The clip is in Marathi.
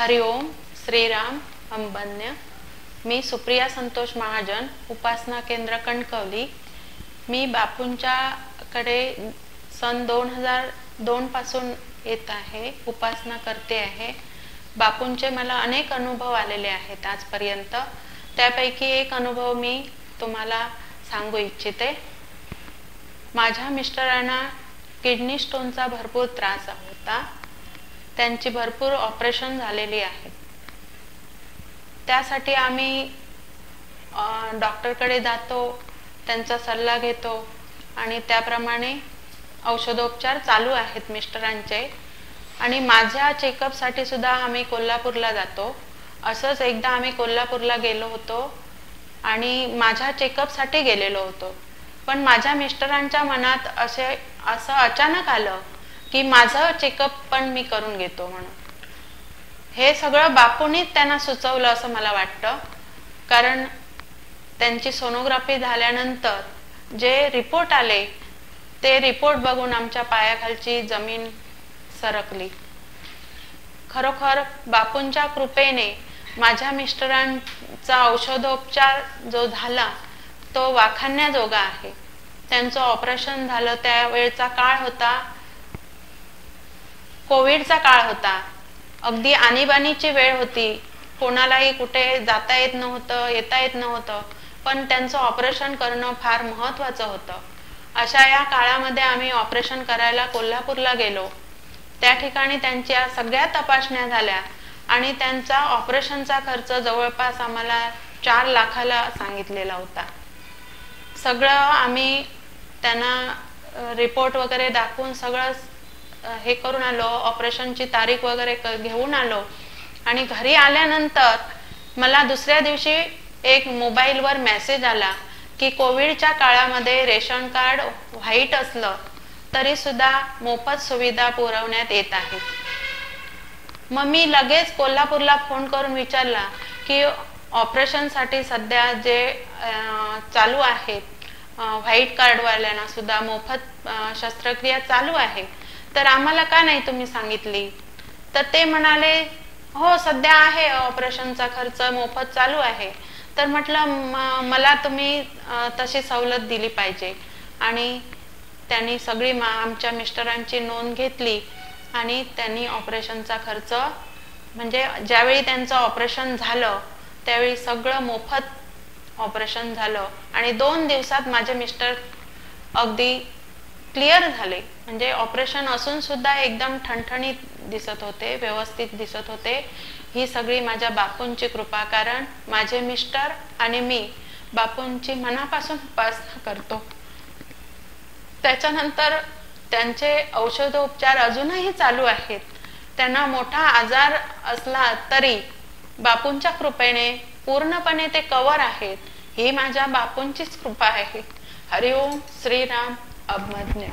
हरिओम श्रीराम अंबन्य मी सुप्रिया संतोष महाजन उपासना केंद्र कणकवली. मी बापूंच्याकडे सन दोन हजार दोन पासून येत आहे उपासना करते आहे. बापूंचे मला अनेक अनुभव आलेले आहेत आजपर्यंत. त्यापैकी एक अनुभव मी तुम्हाला सांगू इच्छिते. माझ्या मिस्टरांना किडनी स्टोनचा भरपूर त्रास होता. त्यांची भरपूर ऑपरेशन झालेली आहेत त्यासाठी आम्ही डॉक्टरकडे जातो त्यांचा सल्ला घेतो आणि त्याप्रमाणे औषधोपचार चालू आहेत मिस्टरांचे. आणि माझ्या चेकअपसाठी सुद्धा आम्ही कोल्हापूरला जातो. असंच एकदा आम्ही कोल्हापूरला गेलो होतो आणि माझ्या चेकअपसाठी गेलेलो होतो. पण माझ्या मिस्टरांच्या मनात असे असं अचानक आलं की माझं चेकअप पण मी करून घेतो म्हणून. हे सगळं बापूंनीच त्यांना सुचवलं असं मला वाटतं. कारण त्यांची सोनोग्राफी झाल्यानंतर जे रिपोर्ट आले ते रिपोर्ट बघून आमच्या पायाखालची जमीन सरकली. खरोखर बापूंच्या कृपेने माझ्या मिस्टरांचा औषधोपचार जो झाला तो वाखाण्याजोगा आहे. त्यांचं ऑपरेशन झालं त्यावेळचा काळ होता कोविडचा काळ होता. अगदी आणीबाणीची वेळ होती. कोणालाही कुठे जाता येत नव्हतं येता येत नव्हतं. पण त्यांचं ऑपरेशन करणं फार महत्वाचं होतं. अशा या काळामध्ये आम्ही ऑपरेशन करायला कोल्हापूरला गेलो. त्या ठिकाणी त्यांच्या सगळ्या तपासण्या झाल्या आणि त्यांचा ऑपरेशनचा खर्च जवळपास आम्हाला चार लाखाला सांगितलेला होता. सगळं आम्ही त्यांना रिपोर्ट वगैरे दाखवून सगळं हे करून आलो ऑपरेशनची तारीख वगैरे घेऊन आलो. आणि घरी आल्यानंतर मला दुसऱ्या दिवशी एक मोबाईलवर मेसेज आला की कोविडच्या काळामध्ये रेशन कार्ड व्हाईट असलं तरी सुद्धा मोफत सुविधा पुरवण्यात येत आहे. मग मी लगेच कोल्हापूरला फोन करून विचारला की ऑपरेशनसाठी सध्या जे चालू आहे व्हाईट कार्डवाल्यांना सुद्धा मोफत शस्त्रक्रिया चालू आहे. तर आम्हाला का नाही तुम्ही सांगितली? तर ते म्हणाले हो सध्या आहे ऑपरेशनचा खर्च मोफत चालू आहे. तर म्हटलं मला तुम्ही तशी सवलत दिली पाहिजे. आणि त्यांनी सगळी आमच्या मिस्टरांची नोंद घेतली आणि त्यांनी ऑपरेशनचा खर्च म्हणजे ज्यावेळी त्यांचं ऑपरेशन झालं त्यावेळी सगळं मोफत ऑपरेशन झालं. आणि दोन दिवसात माझे मिस्टर अगदी क्लिअर झाले. म्हणजे ऑपरेशन असून सुद्धा एकदम ठणठणीत दिसत होते व्यवस्थित दिसत होते. ही सगळी माझ्या बापूंची कृपा कारण माझे मिस्टर आणि मी बापूंची मनापासून उपासना करतो. त्याच्यानंतर त्यांचे औषधोपचार अजूनही चालू आहेत. त्यांना मोठा आजार असला तरी बापूंच्या कृपेने पूर्णपणे ते कवर आहेत. ही माझ्या बापूंचीच कृपा आहे. हरिओम श्रीराम. अभमज्ञ